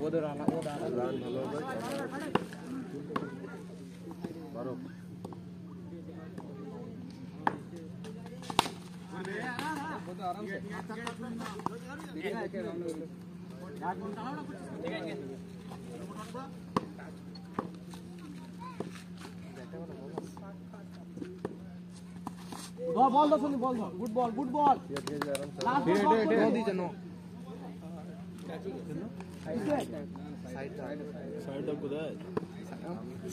ওদের আনা ওদের আনা ভালো হবে तो आराम से दो बॉल दो सुनी बॉल दो good ball good ball last ball दो दी जनो साइड साइड अप कुदा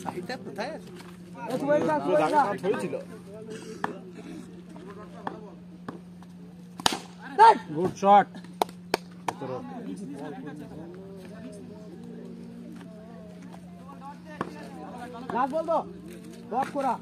साइड अप कुदा है सुबह का सुबह का थोड़ी चिलो Good shot. Last ball though. Bob Kura.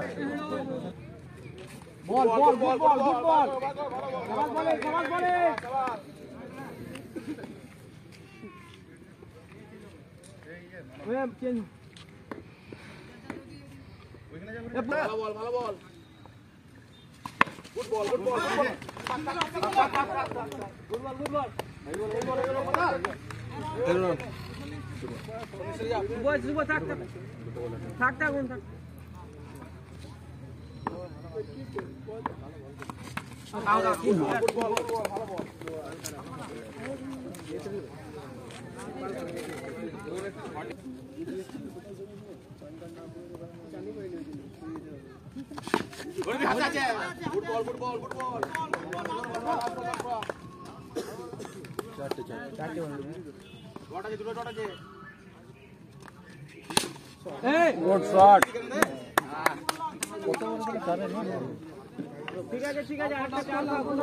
Thank you. Ball দাও good ball good ball good shot last ball দাও ডট করা বল বল বল বল গুড বল সবাই বলে সবাই বলে চেঞ্জ বল শুভ থাক থাক থাক থাক থাক এই গুড শট ঠিক আছে ঠিক আছে আরেকটা চাল দাও বল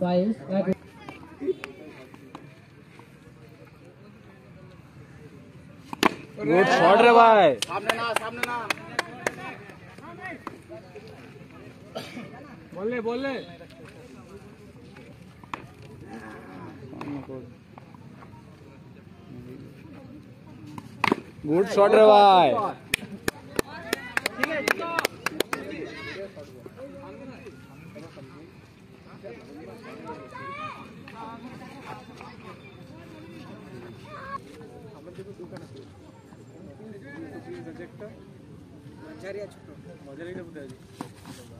বাইশ এক গুড শট রে ভাই বললে বললে গুড শট बोले बोले। गुड शॉट रे भाई मज़ा मज़ा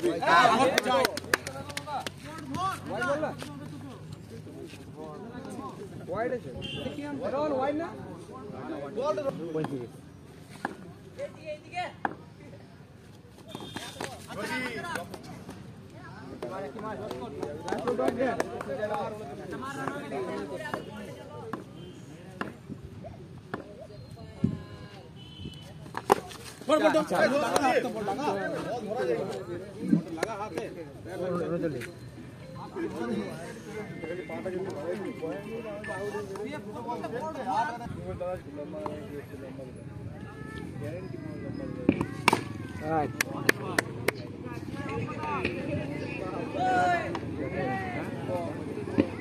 হচ্ছে দ্বিতীয় थोड़ा बोल दो लगा हाथ पे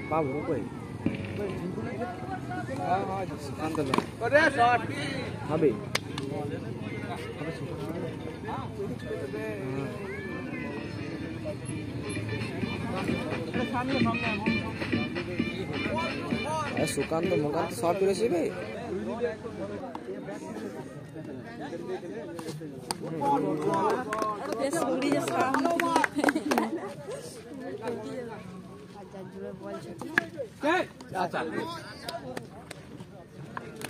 बाबू रुको हाँ हाँ अरे शॉट हाँ भाई সুকান্ত মুকান্ত সব তুলেছি বে